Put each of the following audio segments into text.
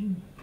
Mm-hmm.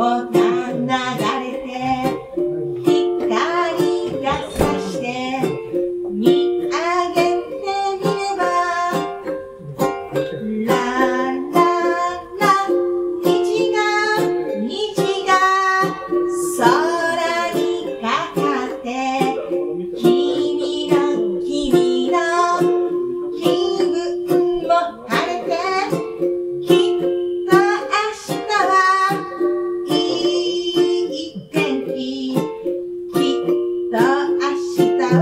what now?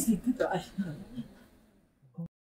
Please repeat.